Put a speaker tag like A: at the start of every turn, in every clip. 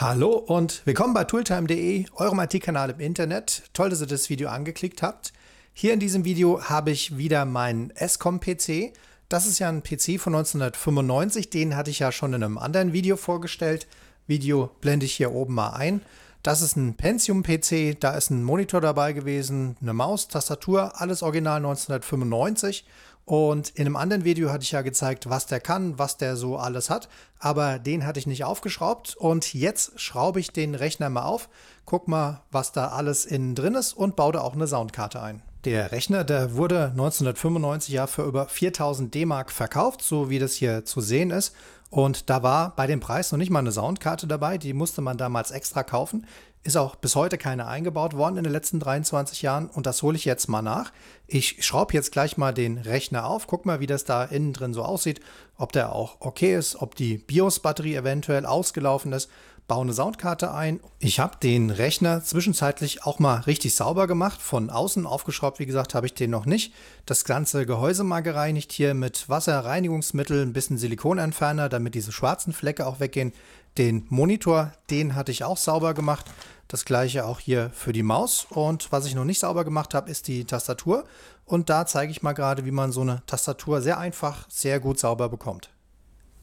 A: Hallo und willkommen bei tooltime.de, eurem IT-Kanal im Internet. Toll, dass ihr das Video angeklickt habt. Hier in diesem Video habe ich wieder meinen SCOM-PC. Das ist ja ein PC von 1995, den hatte ich ja schon in einem anderen Video vorgestellt. Video blende ich hier oben mal ein. Das ist ein Pentium-PC, da ist ein Monitor dabei gewesen, eine Maus, Tastatur, alles original 1995. Und in einem anderen Video hatte ich ja gezeigt, was der kann, was der so alles hat. Aber den hatte ich nicht aufgeschraubt. Und jetzt schraube ich den Rechner mal auf, guck mal, was da alles innen drin ist und baue da auch eine Soundkarte ein. Der Rechner, der wurde 1995 ja für über 4000 D-Mark verkauft, so wie das hier zu sehen ist. Und da war bei dem Preis noch nicht mal eine Soundkarte dabei, die musste man damals extra kaufen. Ist auch bis heute keine eingebaut worden in den letzten 23 Jahren. Und das hole ich jetzt mal nach. Ich schraube jetzt gleich mal den Rechner auf, guck mal, wie das da innen drin so aussieht, ob der auch okay ist, ob die BIOS-Batterie eventuell ausgelaufen ist, baue eine Soundkarte ein. Ich habe den Rechner zwischenzeitlich auch mal richtig sauber gemacht, von außen aufgeschraubt, wie gesagt, habe ich den noch nicht. Das ganze Gehäuse mal gereinigt hier mit Wasser, Reinigungsmittel, ein bisschen Silikonentferner, damit diese schwarzen Flecke auch weggehen. Den Monitor, den hatte ich auch sauber gemacht. Das gleiche auch hier für die Maus. Und was ich noch nicht sauber gemacht habe, ist die Tastatur. Und da zeige ich mal gerade, wie man so eine Tastatur sehr einfach, sehr gut sauber bekommt.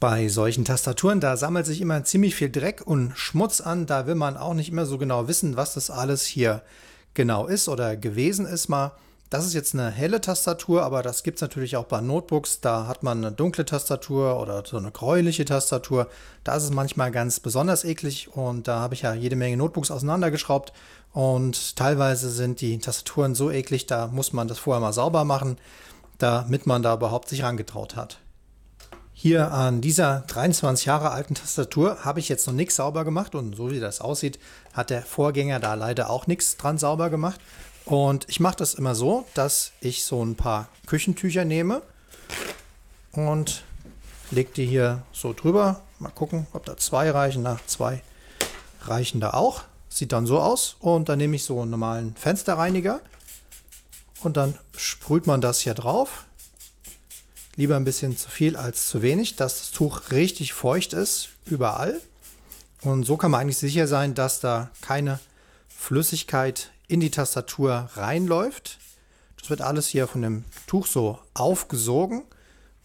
A: Bei solchen Tastaturen, da sammelt sich immer ziemlich viel Dreck und Schmutz an. Da will man auch nicht immer so genau wissen, was das alles hier genau ist oder gewesen ist mal. Das ist jetzt eine helle Tastatur, aber das gibt es natürlich auch bei Notebooks. Da hat man eine dunkle Tastatur oder so eine gräuliche Tastatur. Da ist es manchmal ganz besonders eklig und da habe ich ja jede Menge Notebooks auseinandergeschraubt und teilweise sind die Tastaturen so eklig, da muss man das vorher mal sauber machen, damit man da überhaupt sich rangetraut hat. Hier an dieser 23 Jahre alten Tastatur habe ich jetzt noch nichts sauber gemacht und so wie das aussieht, hat der Vorgänger da leider auch nichts dran sauber gemacht. Und ich mache das immer so, dass ich so ein paar Küchentücher nehme und lege die hier so drüber. Mal gucken, ob da zwei reichen. Nach zwei reichen da auch. Sieht dann so aus. Und dann nehme ich so einen normalen Fensterreiniger und dann sprüht man das hier drauf. Lieber ein bisschen zu viel als zu wenig, dass das Tuch richtig feucht ist, überall. Und so kann man eigentlich sicher sein, dass da keine Flüssigkeit in die Tastatur reinläuft. Das wird alles hier von dem Tuch so aufgesogen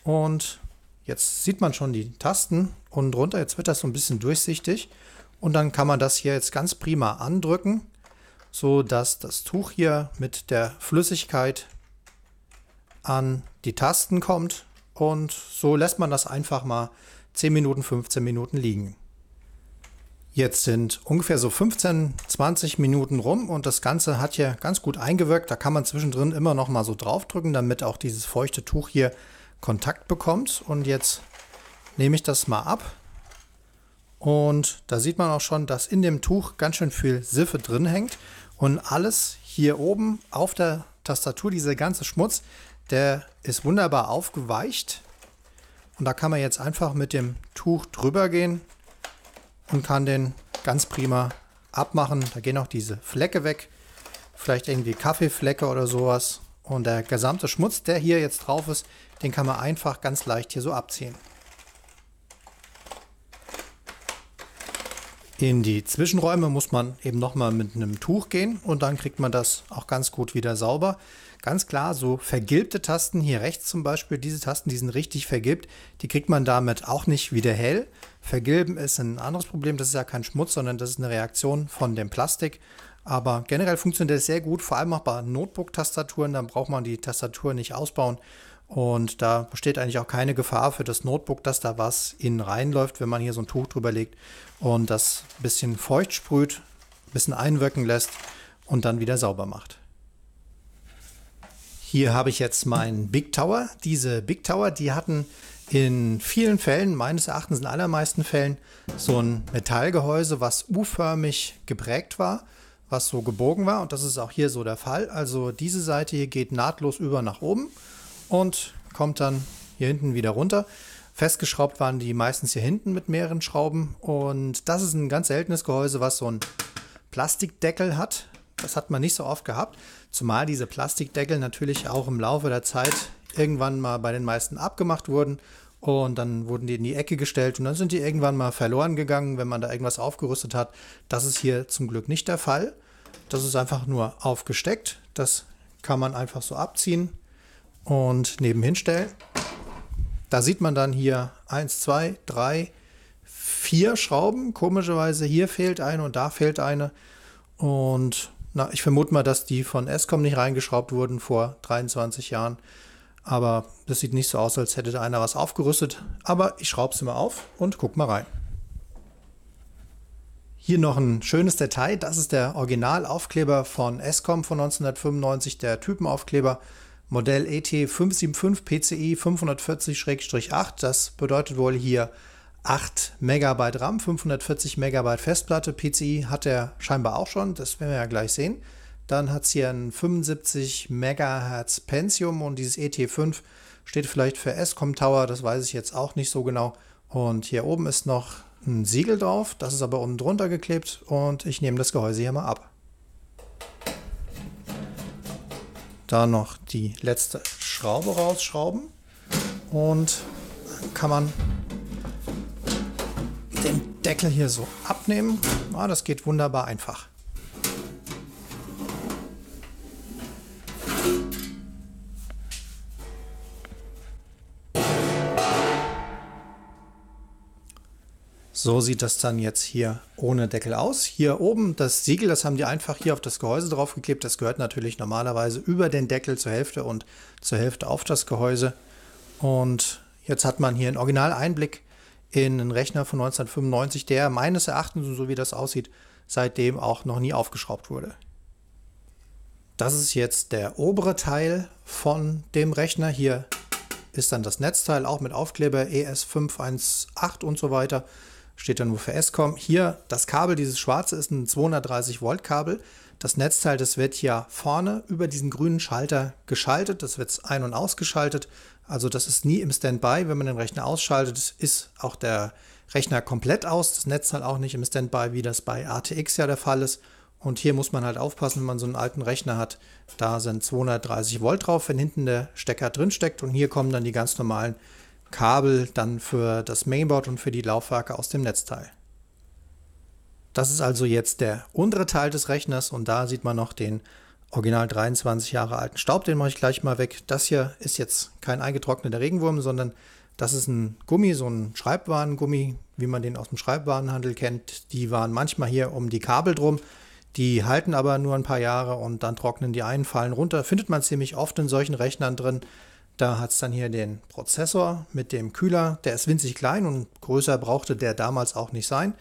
A: und jetzt sieht man schon die Tasten unten drunter. Jetzt wird das so ein bisschen durchsichtig und dann kann man das hier jetzt ganz prima andrücken, so dass das Tuch hier mit der Flüssigkeit an die Tasten kommt und so lässt man das einfach mal 10 Minuten, 15 Minuten liegen. Jetzt sind ungefähr so 15, 20 Minuten rum und das Ganze hat hier ganz gut eingewirkt. Da kann man zwischendrin immer noch mal so draufdrücken, damit auch dieses feuchte Tuch hier Kontakt bekommt. Und jetzt nehme ich das mal ab. Und da sieht man auch schon, dass in dem Tuch ganz schön viel Siffe drin hängt. Und alles hier oben auf der Tastatur, dieser ganze Schmutz, der ist wunderbar aufgeweicht. Und da kann man jetzt einfach mit dem Tuch drüber gehen und kann den ganz prima abmachen. Da gehen auch diese Flecke weg. Vielleicht irgendwie Kaffeeflecke oder sowas. Und der gesamte Schmutz, der hier jetzt drauf ist, den kann man einfach ganz leicht hier so abziehen. In die Zwischenräume muss man eben nochmal mit einem Tuch gehen und dann kriegt man das auch ganz gut wieder sauber. Ganz klar, so vergilbte Tasten, hier rechts zum Beispiel, diese Tasten, die sind richtig vergilbt, die kriegt man damit auch nicht wieder hell. Vergilben ist ein anderes Problem, das ist ja kein Schmutz, sondern das ist eine Reaktion von dem Plastik. Aber generell funktioniert das sehr gut, vor allem auch bei Notebook-Tastaturen, dann braucht man die Tastatur nicht ausbauen. Und da besteht eigentlich auch keine Gefahr für das Notebook, dass da was innen reinläuft, wenn man hier so ein Tuch drüber legt und das ein bisschen feucht sprüht, ein bisschen einwirken lässt und dann wieder sauber macht. Hier habe ich jetzt meinen Big Tower. Diese Big Tower, die hatten in vielen Fällen, meines Erachtens in allermeisten Fällen, so ein Metallgehäuse, was U-förmig geprägt war, was so gebogen war. Und das ist auch hier so der Fall. Also diese Seite hier geht nahtlos über nach oben und kommt dann hier hinten wieder runter. Festgeschraubt waren die meistens hier hinten mit mehreren Schrauben. Und das ist ein ganz seltenes Gehäuse, was so ein Plastikdeckel hat. Das hat man nicht so oft gehabt. Zumal diese Plastikdeckel natürlich auch im Laufe der Zeit irgendwann mal bei den meisten abgemacht wurden und dann wurden die in die Ecke gestellt und dann sind die irgendwann mal verloren gegangen, wenn man da irgendwas aufgerüstet hat. Das ist hier zum Glück nicht der Fall. Das ist einfach nur aufgesteckt. Das kann man einfach so abziehen und nebenhin stellen. Da sieht man dann hier 1, 2, 3, 4 Schrauben. Komischerweise hier fehlt eine und da fehlt eine. Und na, ich vermute mal, dass die von Escom nicht reingeschraubt wurden vor 23 Jahren. Aber das sieht nicht so aus, als hätte da einer was aufgerüstet. Aber ich schraube sie mal auf und guck mal rein. Hier noch ein schönes Detail. Das ist der Originalaufkleber von Escom von 1995, der Typenaufkleber. Modell ET575 PCI 540-8. Das bedeutet wohl hier 8 MB RAM, 540 MB Festplatte. PCI hat er scheinbar auch schon, das werden wir ja gleich sehen. Dann hat es hier ein 75 MHz Pentium und dieses ET5 steht vielleicht für Escom Tower, das weiß ich jetzt auch nicht so genau. Und hier oben ist noch ein Siegel drauf, das ist aber unten drunter geklebt und ich nehme das Gehäuse hier mal ab. Da noch die letzte Schraube rausschrauben und kann man den Deckel hier so abnehmen. Ah, das geht wunderbar einfach. So sieht das dann jetzt hier ohne Deckel aus. Hier oben das Siegel, das haben die einfach hier auf das Gehäuse draufgeklebt. Das gehört natürlich normalerweise über den Deckel zur Hälfte und zur Hälfte auf das Gehäuse. Und jetzt hat man hier einen Originaleinblick in einen Rechner von 1995, der meines Erachtens, so wie das aussieht, seitdem auch noch nie aufgeschraubt wurde. Das ist jetzt der obere Teil von dem Rechner. Hier ist dann das Netzteil auch mit Aufkleber ES518 und so weiter steht da nur für Escom. Hier das Kabel, dieses schwarze, ist ein 230 Volt Kabel. Das Netzteil, das wird hier vorne über diesen grünen Schalter geschaltet. Das wird ein- und ausgeschaltet. Also das ist nie im Standby. Wenn man den Rechner ausschaltet, ist auch der Rechner komplett aus. Das Netzteil auch nicht im Standby, wie das bei ATX ja der Fall ist. Und hier muss man halt aufpassen, wenn man so einen alten Rechner hat. Da sind 230 Volt drauf, wenn hinten der Stecker drin steckt. Und hier kommen dann die ganz normalen Kabel dann für das Mainboard und für die Laufwerke aus dem Netzteil. Das ist also jetzt der untere Teil des Rechners und da sieht man noch den original 23 Jahre alten Staub, den mache ich gleich mal weg. Das hier ist jetzt kein eingetrockneter Regenwurm, sondern das ist ein Gummi, so ein Schreibwarengummi, wie man den aus dem Schreibwarenhandel kennt. Die waren manchmal hier um die Kabel drum. Die halten aber nur ein paar Jahre und dann trocknen die einen, fallen runter. Findet man ziemlich oft in solchen Rechnern drin. Da hat es dann hier den Prozessor mit dem Kühler. Der ist winzig klein und größer brauchte der damals auch nicht sein.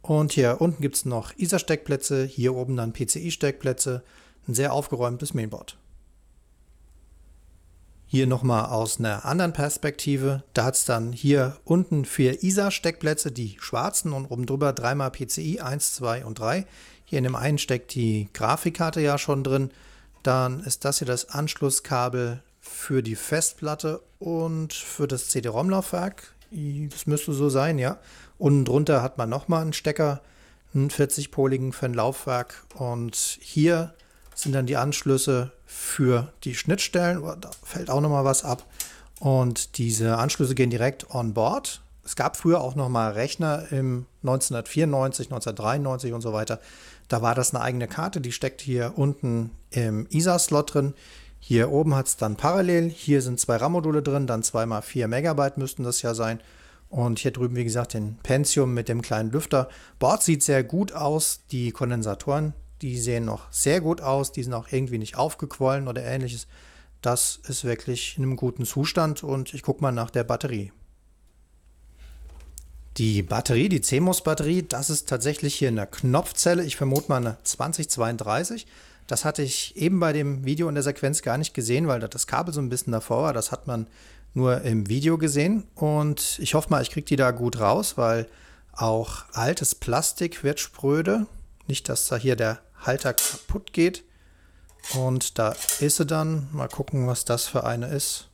A: Und hier unten gibt es noch ISA-Steckplätze, hier oben dann PCI-Steckplätze. Ein sehr aufgeräumtes Mainboard. Hier nochmal aus einer anderen Perspektive. Da hat es dann hier unten vier ISA-Steckplätze, die schwarzen und oben drüber dreimal PCI 1, 2 und 3. Hier in dem einen steckt die Grafikkarte ja schon drin. Dann ist das hier das Anschlusskabel für die Festplatte und für das CD-ROM-Laufwerk. Das müsste so sein, ja. Unten drunter hat man nochmal einen Stecker, einen 40-poligen für ein Laufwerk. Und hier sind dann die Anschlüsse für die Schnittstellen. Oh, da fällt auch nochmal was ab. Und diese Anschlüsse gehen direkt on board. Es gab früher auch nochmal Rechner im 1994, 1993 und so weiter. Da war das eine eigene Karte, die steckt hier unten im ISA-Slot drin. Hier oben hat es dann parallel, hier sind zwei RAM-Module drin, dann 2x4 Megabyte müssten das ja sein. Und hier drüben, wie gesagt, den Pentium mit dem kleinen Lüfter. Board sieht sehr gut aus. Die Kondensatoren, die sehen noch sehr gut aus. Die sind auch irgendwie nicht aufgequollen oder ähnliches. Das ist wirklich in einem guten Zustand. Und ich gucke mal nach der Batterie. Die Batterie, die CMOS-Batterie, das ist tatsächlich hier eine Knopfzelle. Ich vermute mal eine 2032. Das hatte ich eben bei dem Video in der Sequenz gar nicht gesehen, weil das Kabel so ein bisschen davor war. Das hat man nur im Video gesehen. Und ich hoffe mal, ich kriege die da gut raus, weil auch altes Plastik wird spröde. Nicht, dass da hier der Halter kaputt geht. Und da ist sie dann. Mal gucken, was das für eine ist.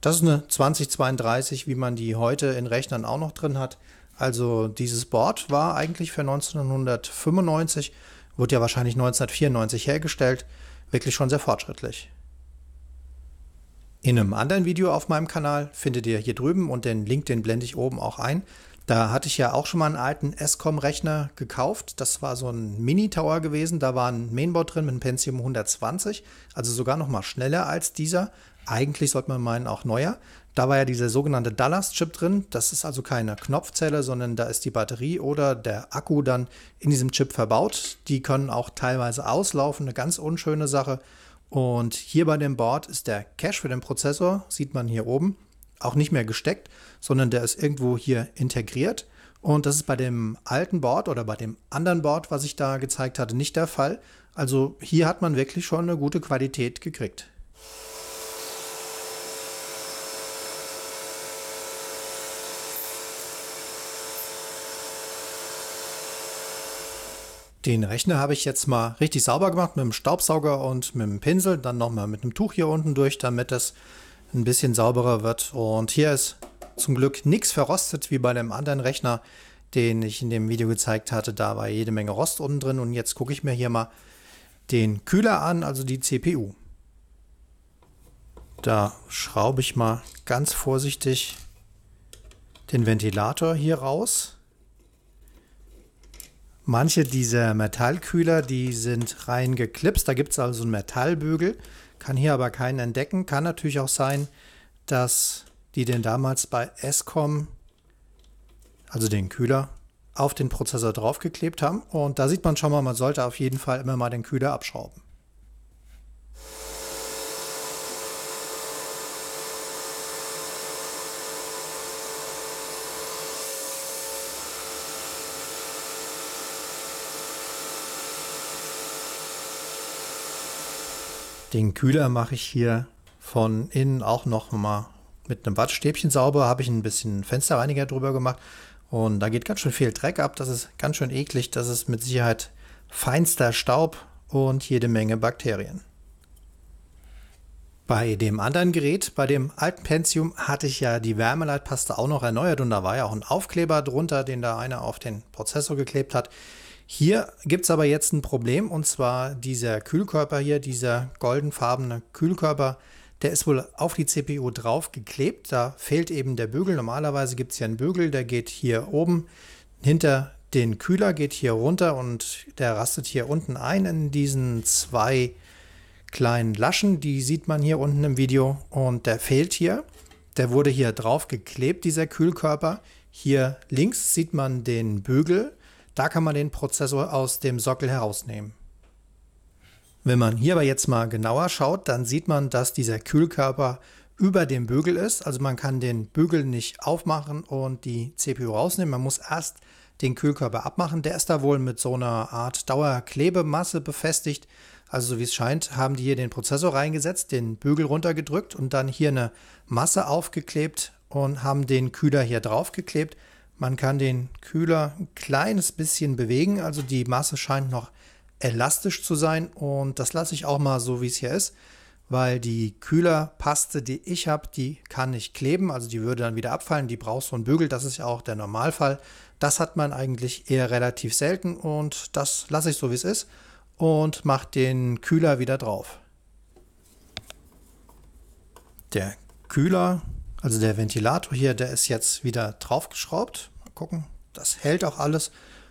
A: Das ist eine 2032, wie man die heute in Rechnern auch noch drin hat. Also dieses Board war eigentlich für 1995 Wurde ja wahrscheinlich 1994 hergestellt. Wirklich schon sehr fortschrittlich. In einem anderen Video auf meinem Kanal findet ihr hier drüben und den Link, den blende ich oben auch ein. Da hatte ich ja auch schon mal einen alten SCOM-Rechner gekauft. Das war so ein Mini-Tower gewesen. Da war ein Mainboard drin mit einem Pentium 120, also sogar noch mal schneller als dieser. Eigentlich sollte man meinen auch neuer. Da war ja dieser sogenannte Dallas-Chip drin. Das ist also keine Knopfzelle, sondern da ist die Batterie oder der Akku dann in diesem Chip verbaut. Die können auch teilweise auslaufen, eine ganz unschöne Sache. Und hier bei dem Board ist der Cache für den Prozessor, sieht man hier oben, auch nicht mehr gesteckt, sondern der ist irgendwo hier integriert. Und das ist bei dem alten Board oder bei dem anderen Board, was ich da gezeigt hatte, nicht der Fall. Also hier hat man wirklich schon eine gute Qualität gekriegt. Den Rechner habe ich jetzt mal richtig sauber gemacht mit dem Staubsauger und mit dem Pinsel, dann nochmal mit einem Tuch hier unten durch, damit es ein bisschen sauberer wird. Und hier ist zum Glück nichts verrostet wie bei dem anderen Rechner, den ich in dem Video gezeigt hatte. Da war jede Menge Rost unten drin und jetzt gucke ich mir hier mal den Kühler an, also die CPU. Da schraube ich mal ganz vorsichtig den Ventilator hier raus. Manche dieser Metallkühler, die sind rein geklipst. Da gibt es also einen Metallbügel, kann hier aber keinen entdecken. Kann natürlich auch sein, dass die den damals bei ESCOM, also den Kühler, auf den Prozessor draufgeklebt haben. Und da sieht man schon mal, man sollte auf jeden Fall immer mal den Kühler abschrauben. Den Kühler mache ich hier von innen auch noch mal mit einem Wattstäbchen sauber. Habe ich ein bisschen Fensterreiniger drüber gemacht. Und da geht ganz schön viel Dreck ab. Das ist ganz schön eklig. Das ist mit Sicherheit feinster Staub und jede Menge Bakterien. Bei dem anderen Gerät, bei dem alten Pentium, hatte ich ja die Wärmeleitpaste auch noch erneuert und da war ja auch ein Aufkleber drunter, den da einer auf den Prozessor geklebt hat. Hier gibt es aber jetzt ein Problem und zwar dieser Kühlkörper hier, dieser goldenfarbene Kühlkörper, der ist wohl auf die CPU drauf geklebt. Da fehlt eben der Bügel. Normalerweise gibt es ja einen Bügel, der geht hier oben hinter den Kühler, geht hier runter und der rastet hier unten ein in diesen zwei kleinen Laschen. Die sieht man hier unten im Video und der fehlt hier. Der wurde hier drauf geklebt, dieser Kühlkörper. Hier links sieht man den Bügel da kann man den Prozessor aus dem Sockel herausnehmen. Wenn man hier aber jetzt mal genauer schaut, dann sieht man, dass dieser Kühlkörper über dem Bügel ist. Also man kann den Bügel nicht aufmachen und die CPU rausnehmen. Man muss erst den Kühlkörper abmachen. Der ist da wohl mit so einer Art Dauerklebemasse befestigt. Also so wie es scheint, haben die hier den Prozessor reingesetzt, den Bügel runtergedrückt und dann hier eine Masse aufgeklebt und haben den Kühler hier draufgeklebt. Man kann den Kühler ein kleines bisschen bewegen, also die Masse scheint noch elastisch zu sein und das lasse ich auch mal so, wie es hier ist, weil die Kühlerpaste, die ich habe, die kann nicht kleben, also die würde dann wieder abfallen, die braucht so einen Bügel, das ist ja auch der Normalfall. Das hat man eigentlich eher relativ selten und das lasse ich so, wie es ist und mache den Kühler wieder drauf. Der Kühler also der Ventilator hier, der ist jetzt wieder draufgeschraubt. Mal gucken, das hält auch alles.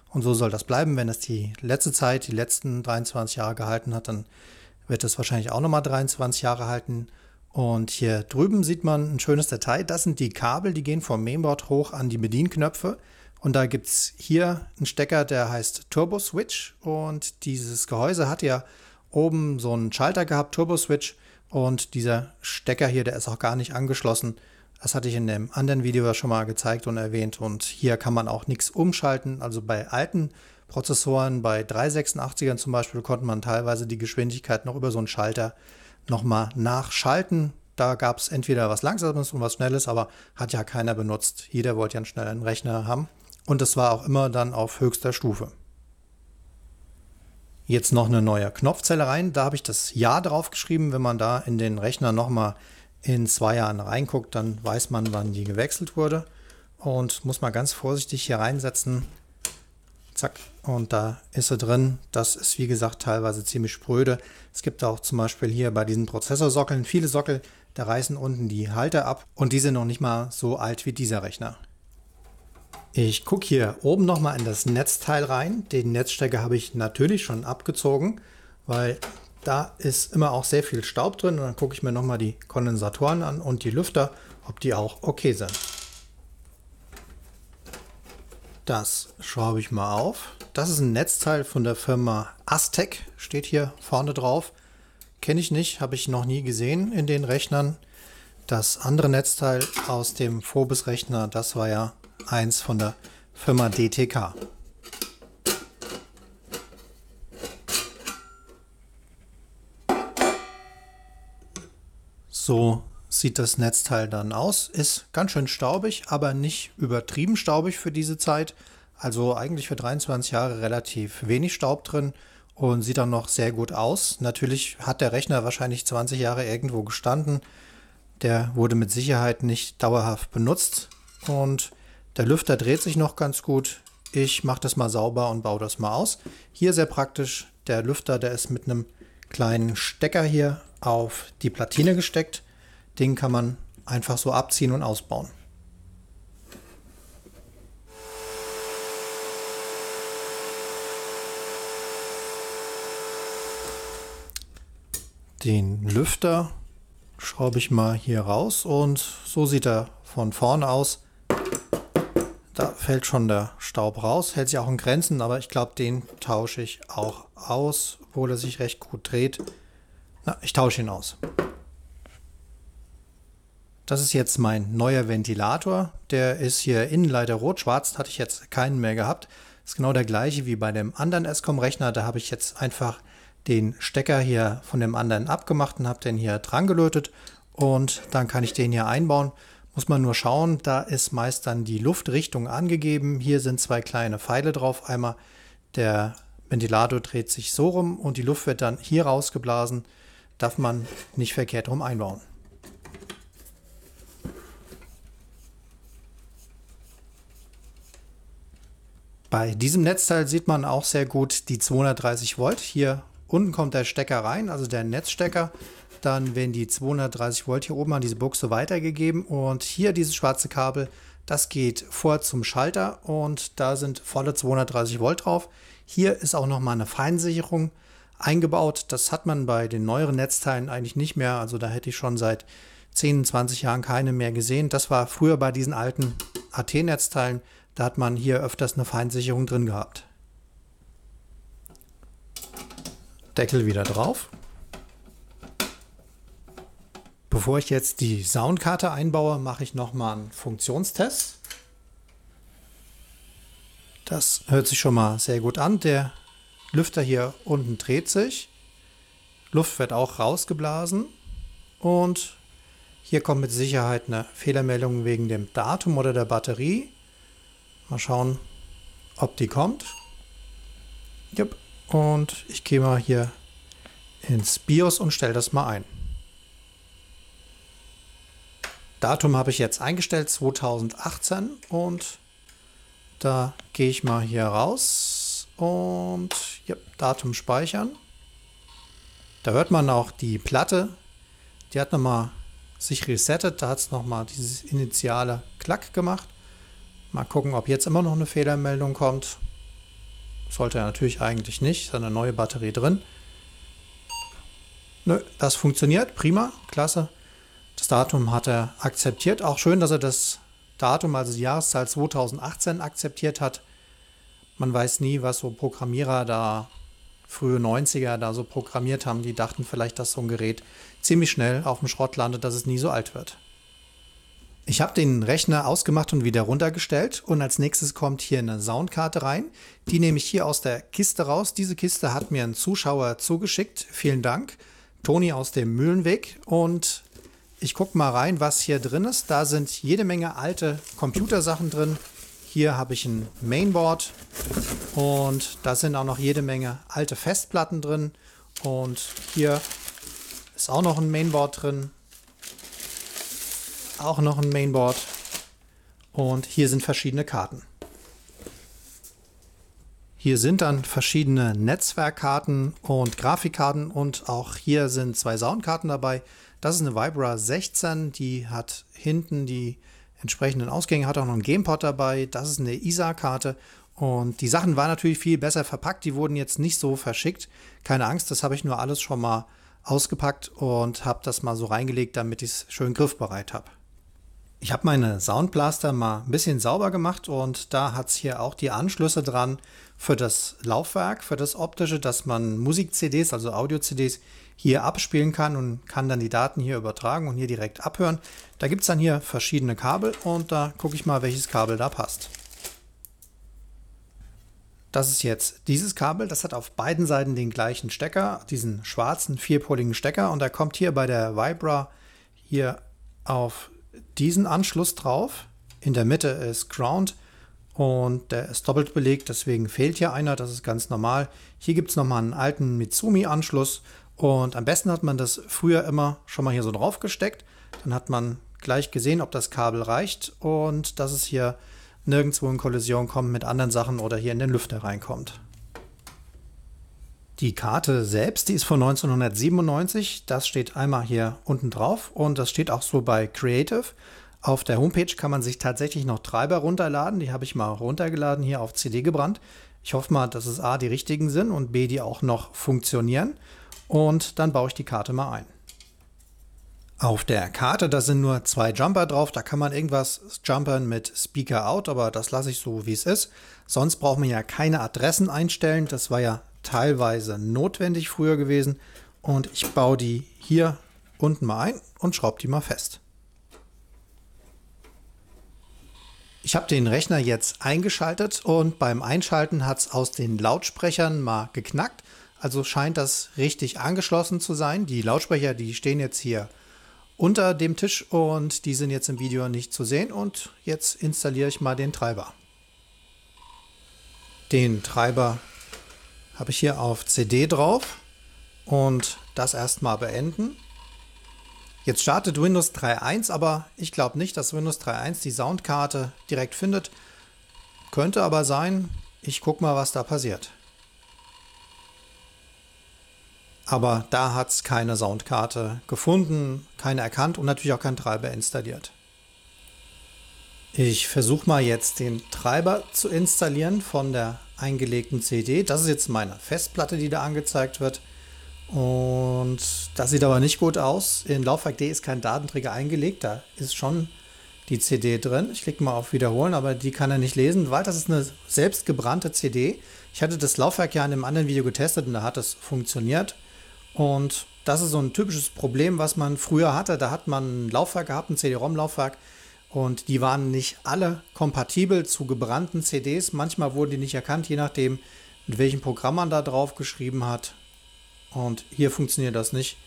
A: Und so soll das bleiben. Wenn es die letzte Zeit, die letzten 23 Jahre gehalten hat, dann wird es wahrscheinlich auch nochmal 23 Jahre halten. Und hier drüben sieht man ein schönes Detail. Das sind die Kabel, die gehen vom Mainboard hoch an die Bedienknöpfe. Und da gibt es hier einen Stecker, der heißt Turbo Switch. Und dieses Gehäuse hat ja oben so einen Schalter gehabt, Turbo Switch. Und dieser Stecker hier, der ist auch gar nicht angeschlossen. Das hatte ich in dem anderen Video ja schon mal gezeigt und erwähnt. Und hier kann man auch nichts umschalten. Also bei alten Prozessoren, bei 386ern zum Beispiel, konnte man teilweise die Geschwindigkeit noch über so einen Schalter nochmal nachschalten. Da gab es entweder was Langsames und was Schnelles, aber hat ja keiner benutzt. Jeder wollte ja einen schnellen Rechner haben. Und es war auch immer dann auf höchster Stufe. Jetzt noch eine neue Knopfzelle rein. Da habe ich das Ja drauf geschrieben. Wenn man da in den Rechner nochmal in zwei Jahren reinguckt, dann weiß man, wann die gewechselt wurde. Und muss mal ganz vorsichtig hier reinsetzen. Zack, und da ist sie drin. Das ist wie gesagt teilweise ziemlich spröde. Es gibt auch zum Beispiel hier bei diesen Prozessorsockeln viele Sockel, Da reißen unten die Halter ab und die sind noch nicht mal so alt wie dieser Rechner. Ich gucke hier oben nochmal in das Netzteil rein. Den Netzstecker habe ich natürlich schon abgezogen, weil da ist immer auch sehr viel Staub drin. Und dann gucke ich mir nochmal die Kondensatoren an und die Lüfter, ob die auch okay sind. Das schraube ich mal auf. Das ist ein Netzteil von der Firma Aztec, steht hier vorne drauf. Kenne ich nicht, habe ich noch nie gesehen in den Rechnern. Das andere Netzteil aus dem Phobos-Rechner, das war ja eins von der Firma DTK. So sieht das Netzteil dann aus. Ist ganz schön staubig, aber nicht übertrieben staubig für diese Zeit. Also eigentlich für 23 Jahre relativ wenig Staub drin und sieht dann noch sehr gut aus. Natürlich hat der Rechner wahrscheinlich 20 Jahre irgendwo gestanden. Der wurde mit Sicherheit nicht dauerhaft benutzt und der Lüfter dreht sich noch ganz gut. Ich mache das mal sauber und baue das mal aus. Hier sehr praktisch, der Lüfter, der ist mit einem kleinen Stecker hier auf die Platine gesteckt. Den kann man einfach so abziehen und ausbauen. Den Lüfter schraube ich mal hier raus und so sieht er von vorne aus. Da fällt schon der Staub raus, hält sich auch in Grenzen, aber ich glaube, den tausche ich auch aus, obwohl er sich recht gut dreht. Na, ich tausche ihn aus. Das ist jetzt mein neuer Ventilator. Der ist hier innen leider rot-schwarz, hatte ich jetzt keinen mehr gehabt. Ist genau der gleiche wie bei dem anderen Escom-Rechner. Da habe ich jetzt einfach den Stecker hier von dem anderen abgemacht und habe den hier dran gelötet und dann kann ich den hier einbauen. Muss man nur schauen, da ist meist dann die Luftrichtung angegeben. Hier sind zwei kleine Pfeile drauf. Einmal der Ventilator dreht sich so rum und die Luft wird dann hier rausgeblasen. Darf man nicht verkehrt rum einbauen. Bei diesem Netzteil sieht man auch sehr gut die 230 Volt. Hier unten kommt der Stecker rein, also der Netzstecker. Dann werden die 230 Volt hier oben an diese Buchse weitergegeben und hier dieses schwarze Kabel, das geht vor zum Schalter und da sind volle 230 Volt drauf. Hier ist auch nochmal eine Feinsicherung eingebaut. Das hat man bei den neueren Netzteilen eigentlich nicht mehr. Also da hätte ich schon seit 10, 20 Jahren keine mehr gesehen. Das war früher bei diesen alten AT-Netzteilen da hat man hier öfters eine Feinsicherung drin gehabt. Deckel wieder drauf. Bevor ich jetzt die Soundkarte einbaue, mache ich nochmal einen Funktionstest. Das hört sich schon mal sehr gut an. Der Lüfter hier unten dreht sich. Luft wird auch rausgeblasen. Und hier kommt mit Sicherheit eine Fehlermeldung wegen dem Datum oder der Batterie. Mal schauen, ob die kommt. Jupp. Und ich gehe mal hier ins BIOS und stelle das mal ein. Datum habe ich jetzt eingestellt, 2018 und da gehe ich mal hier raus und ja, Datum speichern. Da hört man auch die Platte, die hat nochmal sich resettet, da hat es nochmal dieses initiale Klack gemacht. Mal gucken, ob jetzt immer noch eine Fehlermeldung kommt. Sollte er natürlich eigentlich nicht. Ist eine neue Batterie drin. Nö, das funktioniert. Prima. Klasse. Das Datum hat er akzeptiert. Auch schön, dass er das Datum, also die Jahreszahl 2018 akzeptiert hat. Man weiß nie, was so Programmierer da frühe 90er da so programmiert haben. Die dachten vielleicht, dass so ein Gerät ziemlich schnell auf dem Schrott landet, dass es nie so alt wird. Ich habe den Rechner ausgemacht und wieder runtergestellt und als nächstes kommt hier eine Soundkarte rein. Die nehme ich hier aus der Kiste raus. Diese Kiste hat mir ein Zuschauer zugeschickt. Vielen Dank. Toni aus dem Mühlenweg und ich gucke mal rein, was hier drin ist. Da sind jede Menge alte Computersachen drin. Hier habe ich ein Mainboard und da sind auch noch jede Menge alte Festplatten drin. Und hier ist auch noch ein Mainboard drin auch noch ein Mainboard. Und hier sind verschiedene Karten. Hier sind dann verschiedene Netzwerkkarten und Grafikkarten und auch hier sind zwei Soundkarten dabei. Das ist eine Vibra 16, die hat hinten die entsprechenden Ausgänge, hat auch noch einen Gamepod dabei. Das ist eine ISA-Karte und die Sachen waren natürlich viel besser verpackt. Die wurden jetzt nicht so verschickt. Keine Angst, das habe ich nur alles schon mal ausgepackt und habe das mal so reingelegt, damit ich es schön griffbereit habe. Ich habe meine Soundblaster mal ein bisschen sauber gemacht und da hat es hier auch die Anschlüsse dran für das Laufwerk, für das optische, dass man Musik-CDs, also Audio-CDs, hier abspielen kann und kann dann die Daten hier übertragen und hier direkt abhören. Da gibt es dann hier verschiedene Kabel und da gucke ich mal, welches Kabel da passt. Das ist jetzt dieses Kabel, das hat auf beiden Seiten den gleichen Stecker, diesen schwarzen vierpoligen Stecker und der kommt hier bei der Vibra hier auf diesen Anschluss drauf. In der Mitte ist Ground und der ist doppelt belegt, deswegen fehlt hier einer, das ist ganz normal. Hier gibt es nochmal einen alten Mitsumi-Anschluss und am besten hat man das früher immer schon mal hier so drauf gesteckt. Dann hat man gleich gesehen, ob das Kabel reicht und dass es hier nirgendwo in Kollision kommt mit anderen Sachen oder hier in den Lüfter reinkommt. Die Karte selbst, die ist von 1997. Das steht einmal hier unten drauf und das steht auch so bei Creative. Auf der Homepage kann man sich tatsächlich noch Treiber runterladen. Die habe ich mal runtergeladen, hier auf CD gebrannt. Ich hoffe mal, dass es A, die richtigen sind und B, die auch noch funktionieren. Und dann baue ich die Karte mal ein. Auf der Karte, da sind nur zwei Jumper drauf. Da kann man irgendwas jumpern mit Speaker Out, aber das lasse ich so, wie es ist. Sonst braucht man ja keine Adressen einstellen. Das war ja teilweise notwendig früher gewesen. Und ich baue die hier unten mal ein und schraube die mal fest. Ich habe den Rechner jetzt eingeschaltet und beim Einschalten hat es aus den Lautsprechern mal geknackt. Also scheint das richtig angeschlossen zu sein. Die Lautsprecher, die stehen jetzt hier unter dem Tisch und die sind jetzt im Video nicht zu sehen. Und jetzt installiere ich mal den Treiber. Den Treiber habe ich hier auf CD drauf und das erstmal beenden. Jetzt startet Windows 3.1, aber ich glaube nicht, dass Windows 3.1 die Soundkarte direkt findet. Könnte aber sein. Ich gucke mal, was da passiert. Aber da hat es keine Soundkarte gefunden, keine erkannt und natürlich auch kein Treiber installiert. Ich versuche mal jetzt den Treiber zu installieren von der eingelegten CD. Das ist jetzt meine Festplatte, die da angezeigt wird. Und das sieht aber nicht gut aus. In Laufwerk D ist kein Datenträger eingelegt. Da ist schon die CD drin. Ich klicke mal auf Wiederholen, aber die kann er nicht lesen, weil das ist eine selbstgebrannte CD. Ich hatte das Laufwerk ja in einem anderen Video getestet und da hat es funktioniert. Und das ist so ein typisches Problem, was man früher hatte. Da hat man ein Laufwerk gehabt, ein CD-ROM-Laufwerk. Und die waren nicht alle kompatibel zu gebrannten CDs. Manchmal wurden die nicht erkannt, je nachdem, mit welchem Programm man da drauf geschrieben hat. Und hier funktioniert das nicht.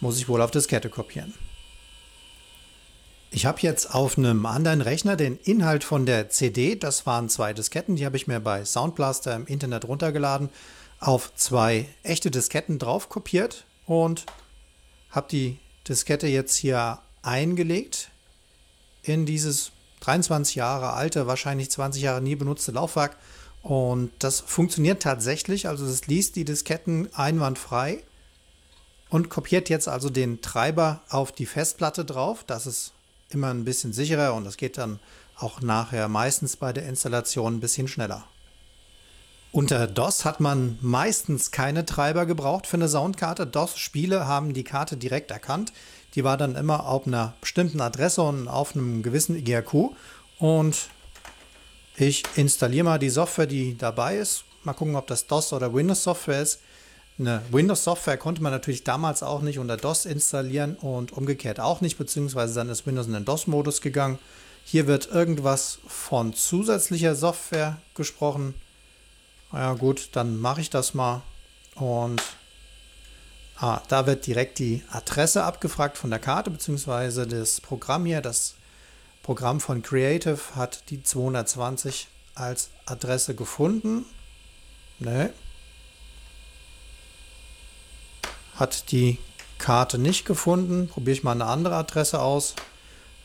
A: Muss ich wohl auf Diskette kopieren. Ich habe jetzt auf einem anderen Rechner den Inhalt von der CD, das waren zwei Disketten, die habe ich mir bei Soundblaster im Internet runtergeladen auf zwei echte Disketten drauf kopiert und habe die Diskette jetzt hier eingelegt in dieses 23 Jahre alte, wahrscheinlich 20 Jahre nie benutzte Laufwerk. Und das funktioniert tatsächlich. Also es liest die Disketten einwandfrei und kopiert jetzt also den Treiber auf die Festplatte drauf. Das ist immer ein bisschen sicherer und das geht dann auch nachher meistens bei der Installation ein bisschen schneller. Unter DOS hat man meistens keine Treiber gebraucht für eine Soundkarte. DOS-Spiele haben die Karte direkt erkannt. Die war dann immer auf einer bestimmten Adresse und auf einem gewissen IGRQ. Und ich installiere mal die Software, die dabei ist. Mal gucken, ob das DOS oder Windows-Software ist. Eine Windows-Software konnte man natürlich damals auch nicht unter DOS installieren und umgekehrt auch nicht, beziehungsweise dann ist Windows in den DOS-Modus gegangen. Hier wird irgendwas von zusätzlicher Software gesprochen. Ja gut, dann mache ich das mal. Und ah, da wird direkt die Adresse abgefragt von der Karte, beziehungsweise das Programm hier. Das Programm von Creative hat die 220 als Adresse gefunden. Ne. Hat die Karte nicht gefunden. Probiere ich mal eine andere Adresse aus.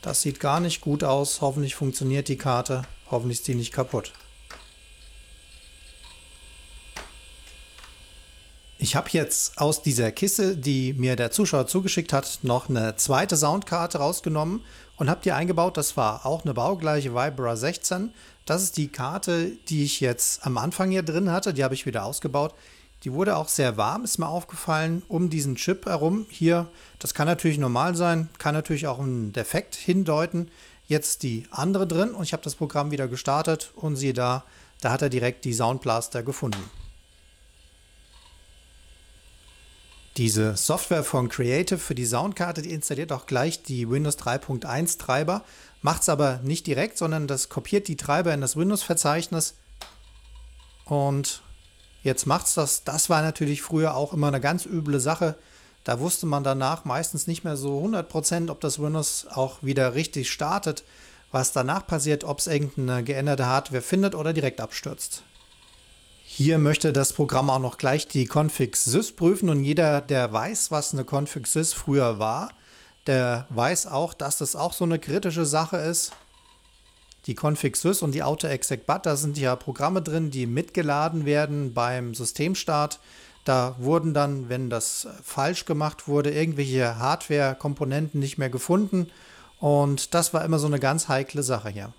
A: Das sieht gar nicht gut aus. Hoffentlich funktioniert die Karte. Hoffentlich ist die nicht kaputt. Ich habe jetzt aus dieser Kiste, die mir der Zuschauer zugeschickt hat, noch eine zweite Soundkarte rausgenommen und habe die eingebaut. Das war auch eine baugleiche Vibra 16. Das ist die Karte, die ich jetzt am Anfang hier drin hatte. Die habe ich wieder ausgebaut. Die wurde auch sehr warm, ist mir aufgefallen, um diesen Chip herum. Hier, das kann natürlich normal sein, kann natürlich auch ein Defekt hindeuten. Jetzt die andere drin und ich habe das Programm wieder gestartet und siehe da, da hat er direkt die Soundblaster gefunden. Diese Software von Creative für die Soundkarte, die installiert auch gleich die Windows 3.1 Treiber, macht es aber nicht direkt, sondern das kopiert die Treiber in das Windows-Verzeichnis und jetzt macht es das. Das war natürlich früher auch immer eine ganz üble Sache. Da wusste man danach meistens nicht mehr so 100%, ob das Windows auch wieder richtig startet, was danach passiert, ob es irgendeine geänderte Hardware findet oder direkt abstürzt. Hier möchte das Programm auch noch gleich die Config-Sys prüfen und jeder, der weiß, was eine Config-Sys früher war, der weiß auch, dass das auch so eine kritische Sache ist. Die Config-Sys und die Auto-Exec-Bat, da sind ja Programme drin, die mitgeladen werden beim Systemstart. Da wurden dann, wenn das falsch gemacht wurde, irgendwelche Hardware-Komponenten nicht mehr gefunden. Und das war immer so eine ganz heikle Sache hier.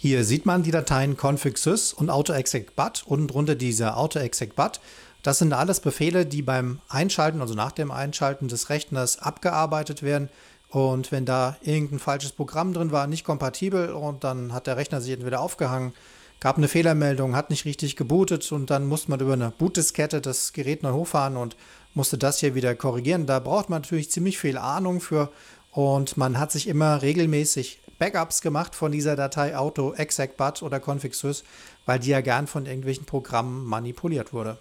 A: Hier sieht man die Dateien config.sys und autoexec.bat und drunter diese autoexec.bat. Das sind alles Befehle, die beim Einschalten, also nach dem Einschalten des Rechners abgearbeitet werden. Und wenn da irgendein falsches Programm drin war, nicht kompatibel und dann hat der Rechner sich entweder aufgehangen, gab eine Fehlermeldung, hat nicht richtig gebootet und dann musste man über eine Bootdiskette das Gerät neu hochfahren und musste das hier wieder korrigieren. Da braucht man natürlich ziemlich viel Ahnung für und man hat sich immer regelmäßig Backups gemacht von dieser Datei auto execbat oder config.sys, weil die ja gern von irgendwelchen Programmen manipuliert wurde.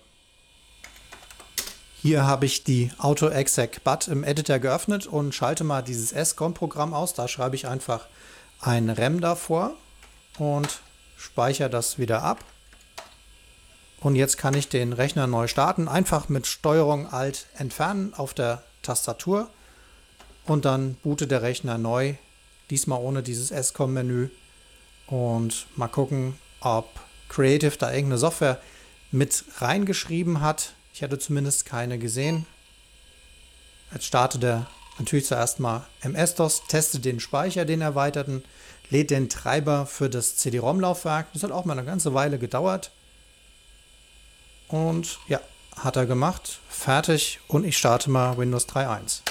A: Hier habe ich die auto execbat im Editor geöffnet und schalte mal dieses SCOM-Programm aus. Da schreibe ich einfach ein REM davor und speichere das wieder ab. Und jetzt kann ich den Rechner neu starten. Einfach mit Steuerung Alt entfernen auf der Tastatur und dann bootet der Rechner neu Diesmal ohne dieses SCOM-Menü. Und mal gucken, ob Creative da irgendeine Software mit reingeschrieben hat. Ich hatte zumindest keine gesehen. Jetzt startet er natürlich zuerst mal MS-DOS, testet den Speicher, den erweiterten, lädt den Treiber für das CD-ROM-Laufwerk. Das hat auch mal eine ganze Weile gedauert. Und ja, hat er gemacht. Fertig. Und ich starte mal Windows 3.1.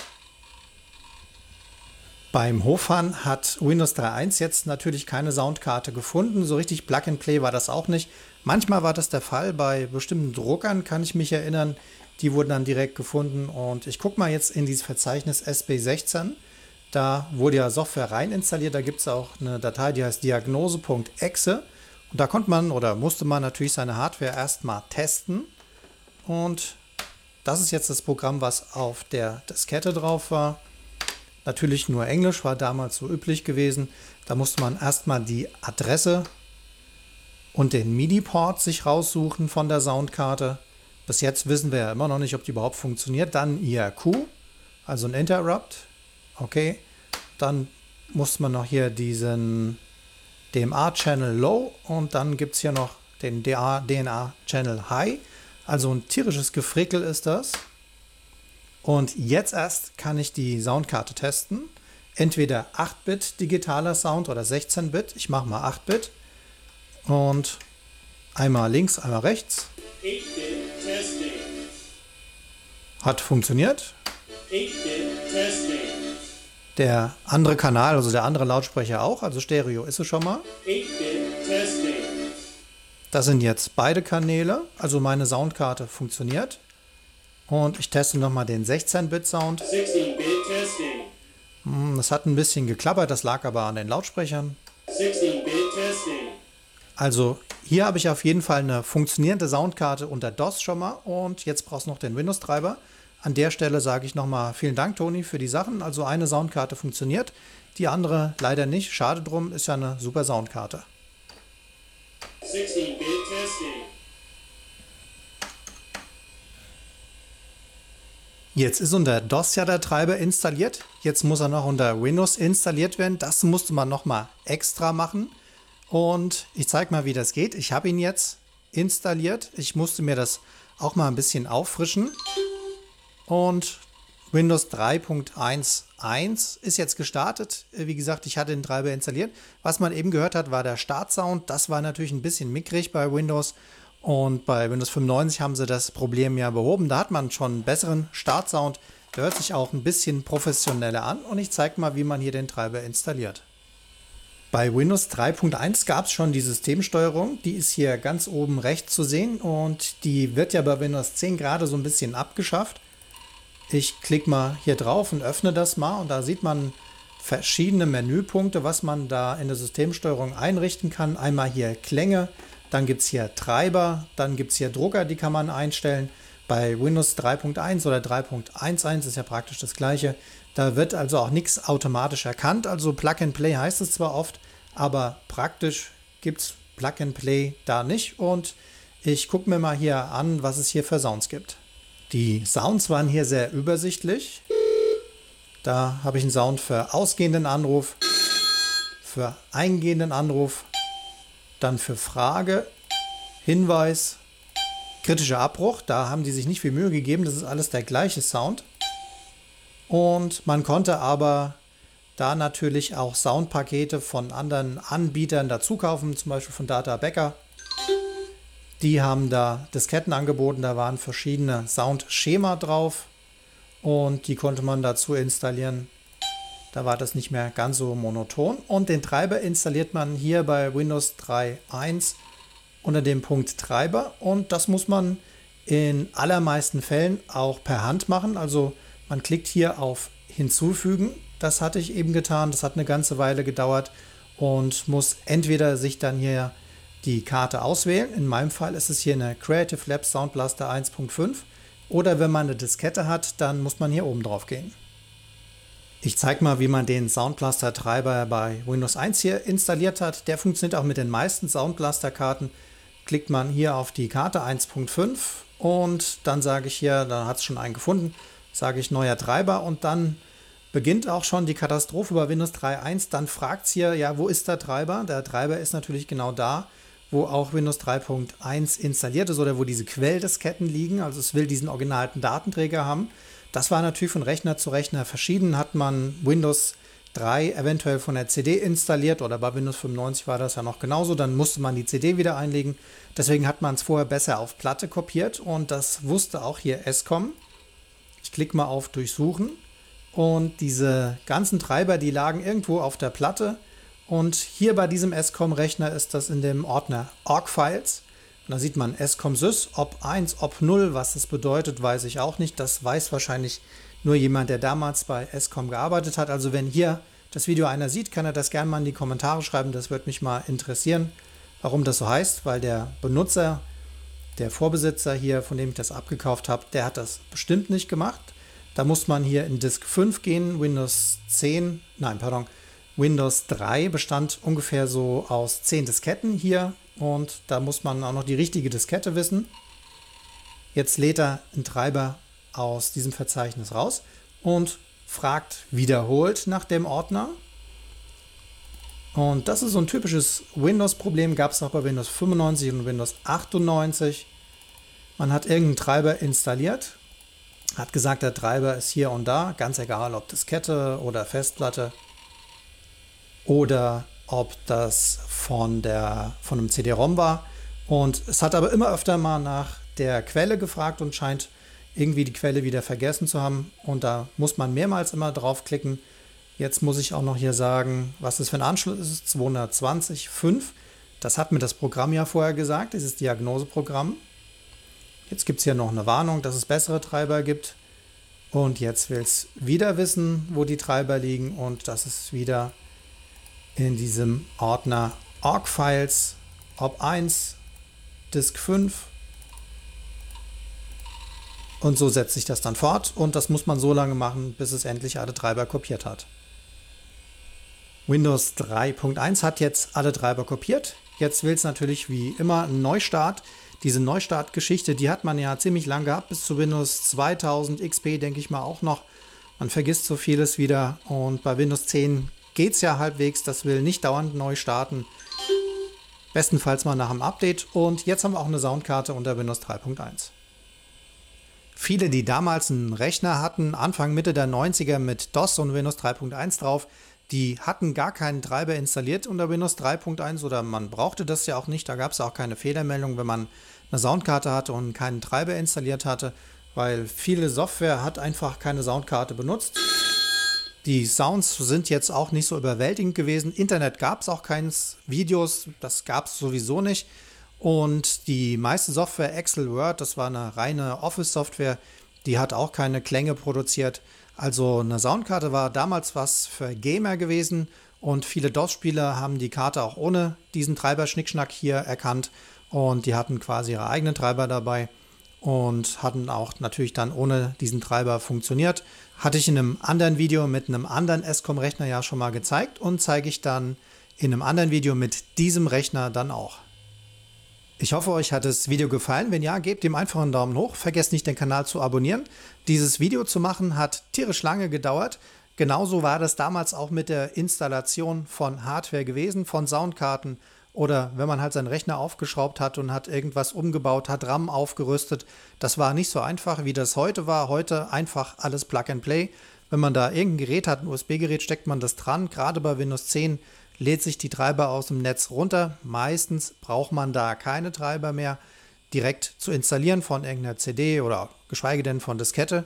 A: Beim Hofan hat Windows 3.1 jetzt natürlich keine Soundkarte gefunden. So richtig Plug and Play war das auch nicht. Manchmal war das der Fall. Bei bestimmten Druckern kann ich mich erinnern. Die wurden dann direkt gefunden. Und ich gucke mal jetzt in dieses Verzeichnis SB16. Da wurde ja Software rein installiert. Da gibt es auch eine Datei, die heißt diagnose.exe. Und da konnte man oder musste man natürlich seine Hardware erstmal testen. Und das ist jetzt das Programm, was auf der Diskette drauf war. Natürlich nur Englisch war damals so üblich gewesen. Da musste man erstmal die Adresse und den MIDI-Port sich raussuchen von der Soundkarte. Bis jetzt wissen wir ja immer noch nicht, ob die überhaupt funktioniert. Dann IRQ, also ein Interrupt. Okay. Dann muss man noch hier diesen DMA-Channel Low und dann gibt es hier noch den DNA-Channel High. Also ein tierisches Gefrickel ist das. Und jetzt erst kann ich die Soundkarte testen. Entweder 8-Bit digitaler Sound oder 16-Bit. Ich mache mal 8-Bit. Und einmal links, einmal rechts. Hat funktioniert. Der andere Kanal, also der andere Lautsprecher auch, also Stereo ist es schon mal. Das sind jetzt beide Kanäle, also meine Soundkarte funktioniert. Und ich teste nochmal den 16-Bit-Sound. 16 hm, das hat ein bisschen geklappert, das lag aber an den Lautsprechern. Also hier habe ich auf jeden Fall eine funktionierende Soundkarte unter DOS schon mal und jetzt brauchst du noch den Windows-Treiber. An der Stelle sage ich nochmal vielen Dank, Toni, für die Sachen. Also eine Soundkarte funktioniert, die andere leider nicht. Schade drum, ist ja eine super Soundkarte. 16-Bit Jetzt ist unter DOS ja der Treiber installiert. Jetzt muss er noch unter Windows installiert werden. Das musste man nochmal extra machen. Und ich zeige mal, wie das geht. Ich habe ihn jetzt installiert. Ich musste mir das auch mal ein bisschen auffrischen. Und Windows 3.11 ist jetzt gestartet. Wie gesagt, ich hatte den Treiber installiert. Was man eben gehört hat, war der Startsound. Das war natürlich ein bisschen mickrig bei Windows. Und bei Windows 95 haben sie das Problem ja behoben. Da hat man schon einen besseren Startsound. Der hört sich auch ein bisschen professioneller an. Und ich zeige mal, wie man hier den Treiber installiert. Bei Windows 3.1 gab es schon die Systemsteuerung. Die ist hier ganz oben rechts zu sehen. Und die wird ja bei Windows 10 gerade so ein bisschen abgeschafft. Ich klicke mal hier drauf und öffne das mal und da sieht man verschiedene Menüpunkte, was man da in der Systemsteuerung einrichten kann. Einmal hier Klänge, dann gibt es hier Treiber, dann gibt es hier Drucker, die kann man einstellen. Bei Windows 3.1 oder 3.11 ist ja praktisch das gleiche. Da wird also auch nichts automatisch erkannt. Also Plug and Play heißt es zwar oft, aber praktisch gibt es Plug and Play da nicht. Und ich gucke mir mal hier an, was es hier für Sounds gibt. Die Sounds waren hier sehr übersichtlich. Da habe ich einen Sound für ausgehenden Anruf, für eingehenden Anruf, dann für Frage, Hinweis, kritischer Abbruch. Da haben die sich nicht viel Mühe gegeben. Das ist alles der gleiche Sound. Und man konnte aber da natürlich auch Soundpakete von anderen Anbietern dazu kaufen, zum Beispiel von Data Becker. Die haben da Disketten angeboten, da waren verschiedene Soundschema drauf und die konnte man dazu installieren. Da war das nicht mehr ganz so monoton. Und den Treiber installiert man hier bei Windows 3.1 unter dem Punkt Treiber und das muss man in allermeisten Fällen auch per Hand machen. Also man klickt hier auf Hinzufügen. Das hatte ich eben getan. Das hat eine ganze Weile gedauert und muss entweder sich dann hier die Karte auswählen. In meinem Fall ist es hier eine Creative Labs Sound Blaster 1.5. Oder wenn man eine Diskette hat, dann muss man hier oben drauf gehen. Ich zeige mal, wie man den Sound Blaster Treiber bei Windows 1 hier installiert hat. Der funktioniert auch mit den meisten Sound Blaster Karten. Klickt man hier auf die Karte 1.5 und dann sage ich hier, da hat es schon einen gefunden, sage ich neuer Treiber und dann beginnt auch schon die Katastrophe bei Windows 3.1. Dann fragt es hier, ja, wo ist der Treiber? Der Treiber ist natürlich genau da, wo auch Windows 3.1 installiert ist oder wo diese Quelldisketten liegen. Also es will diesen originalen Datenträger haben. Das war natürlich von Rechner zu Rechner verschieden. Hat man Windows 3 eventuell von der CD installiert oder bei Windows 95 war das ja noch genauso, dann musste man die CD wieder einlegen. Deswegen hat man es vorher besser auf Platte kopiert und das wusste auch hier ESCOM. Ich klicke mal auf Durchsuchen und diese ganzen Treiber, die lagen irgendwo auf der Platte und hier bei diesem SCOM-Rechner ist das in dem Ordner Org-Files. Da sieht man SCOM-Sys, ob 1, ob 0, was das bedeutet, weiß ich auch nicht. Das weiß wahrscheinlich nur jemand, der damals bei SCOM gearbeitet hat. Also wenn hier das Video einer sieht, kann er das gerne mal in die Kommentare schreiben. Das würde mich mal interessieren, warum das so heißt, weil der Benutzer, der Vorbesitzer hier, von dem ich das abgekauft habe, der hat das bestimmt nicht gemacht. Da muss man hier in Disk 5 gehen, Windows 10, nein, pardon, Windows 3 bestand ungefähr so aus 10 Disketten hier und da muss man auch noch die richtige Diskette wissen. Jetzt lädt er einen Treiber aus diesem Verzeichnis raus und fragt wiederholt nach dem Ordner. Und das ist so ein typisches Windows-Problem, gab es auch bei Windows 95 und Windows 98. Man hat irgendeinen Treiber installiert, hat gesagt, der Treiber ist hier und da, ganz egal ob Diskette oder Festplatte oder ob das von, der, von einem CD-ROM war. Und es hat aber immer öfter mal nach der Quelle gefragt und scheint irgendwie die Quelle wieder vergessen zu haben. Und da muss man mehrmals immer draufklicken. Jetzt muss ich auch noch hier sagen, was das für ein Anschluss ist. 220.5. Das hat mir das Programm ja vorher gesagt, dieses Diagnoseprogramm. Jetzt gibt es hier noch eine Warnung, dass es bessere Treiber gibt. Und jetzt will es wieder wissen, wo die Treiber liegen und das ist wieder in diesem Ordner Org-Files, Ob1, Disk 5 und so setzt sich das dann fort und das muss man so lange machen, bis es endlich alle Treiber kopiert hat. Windows 3.1 hat jetzt alle Treiber kopiert. Jetzt will es natürlich wie immer einen Neustart. Diese Neustart-Geschichte, die hat man ja ziemlich lang gehabt, bis zu Windows 2000 XP, denke ich mal auch noch. Man vergisst so vieles wieder und bei Windows 10 geht es ja halbwegs. Das will nicht dauernd neu starten. bestenfalls mal nach dem Update. Und jetzt haben wir auch eine Soundkarte unter Windows 3.1. Viele, die damals einen Rechner hatten, Anfang, Mitte der 90er mit DOS und Windows 3.1 drauf, die hatten gar keinen Treiber installiert unter Windows 3.1 oder man brauchte das ja auch nicht. Da gab es auch keine Fehlermeldung, wenn man eine Soundkarte hatte und keinen Treiber installiert hatte, weil viele Software hat einfach keine Soundkarte benutzt. Die Sounds sind jetzt auch nicht so überwältigend gewesen. Internet gab es auch keins, Videos, das gab es sowieso nicht. Und die meiste Software, Excel, Word, das war eine reine Office-Software, die hat auch keine Klänge produziert. Also eine Soundkarte war damals was für Gamer gewesen und viele DOS-Spieler haben die Karte auch ohne diesen Treiber-Schnickschnack hier erkannt und die hatten quasi ihre eigenen Treiber dabei und hatten auch natürlich dann ohne diesen Treiber funktioniert. Hatte ich in einem anderen Video mit einem anderen SCOM-Rechner ja schon mal gezeigt und zeige ich dann in einem anderen Video mit diesem Rechner dann auch. Ich hoffe, euch hat das Video gefallen. Wenn ja, gebt ihm einfach einen Daumen hoch. Vergesst nicht, den Kanal zu abonnieren. Dieses Video zu machen hat tierisch lange gedauert. Genauso war das damals auch mit der Installation von Hardware gewesen, von Soundkarten oder wenn man halt seinen Rechner aufgeschraubt hat und hat irgendwas umgebaut, hat RAM aufgerüstet. Das war nicht so einfach, wie das heute war. Heute einfach alles Plug and Play. Wenn man da irgendein Gerät hat, ein USB-Gerät, steckt man das dran. Gerade bei Windows 10 lädt sich die Treiber aus dem Netz runter. Meistens braucht man da keine Treiber mehr direkt zu installieren von irgendeiner CD oder geschweige denn von Diskette.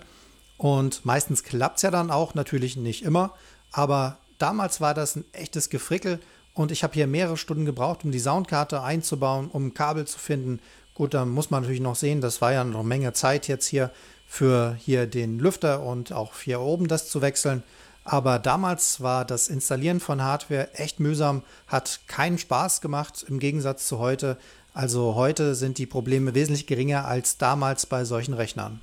A: Und meistens klappt es ja dann auch, natürlich nicht immer. Aber damals war das ein echtes Gefrickel und ich habe hier mehrere Stunden gebraucht, um die Soundkarte einzubauen, um Kabel zu finden. Gut, da muss man natürlich noch sehen, das war ja noch eine Menge Zeit jetzt hier für hier den Lüfter und auch hier oben das zu wechseln. Aber damals war das Installieren von Hardware echt mühsam, hat keinen Spaß gemacht im Gegensatz zu heute. Also heute sind die Probleme wesentlich geringer als damals bei solchen Rechnern.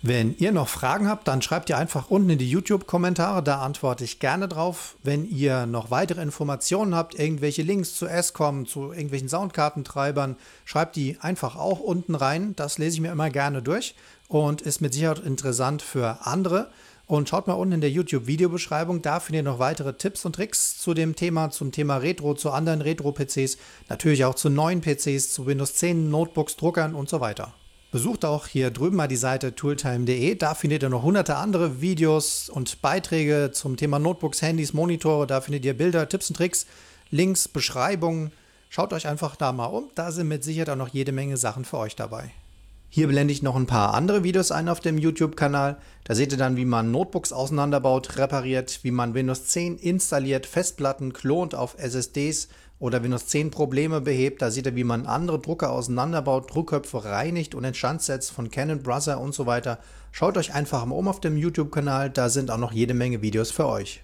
A: Wenn ihr noch Fragen habt, dann schreibt ihr einfach unten in die YouTube-Kommentare, da antworte ich gerne drauf. Wenn ihr noch weitere Informationen habt, irgendwelche Links zu SCOM, zu irgendwelchen Soundkartentreibern, schreibt die einfach auch unten rein. Das lese ich mir immer gerne durch und ist mit Sicherheit interessant für andere. Und schaut mal unten in der YouTube-Videobeschreibung, da findet ihr noch weitere Tipps und Tricks zu dem Thema, zum Thema Retro, zu anderen Retro-PCs, natürlich auch zu neuen PCs, zu Windows 10, Notebooks, Druckern und so weiter. Besucht auch hier drüben mal die Seite tooltime.de. Da findet ihr noch hunderte andere Videos und Beiträge zum Thema Notebooks, Handys, Monitore. Da findet ihr Bilder, Tipps und Tricks, Links, Beschreibungen. Schaut euch einfach da mal um. Da sind mit Sicherheit auch noch jede Menge Sachen für euch dabei. Hier blende ich noch ein paar andere Videos ein auf dem YouTube-Kanal. Da seht ihr dann, wie man Notebooks auseinanderbaut, repariert, wie man Windows 10 installiert, Festplatten klont auf SSDs oder Windows 10 Probleme behebt. Da seht ihr, wie man andere Drucker auseinanderbaut, Druckköpfe reinigt und instand setzt von Canon, Brother und so weiter. Schaut euch einfach mal um auf dem YouTube-Kanal, da sind auch noch jede Menge Videos für euch.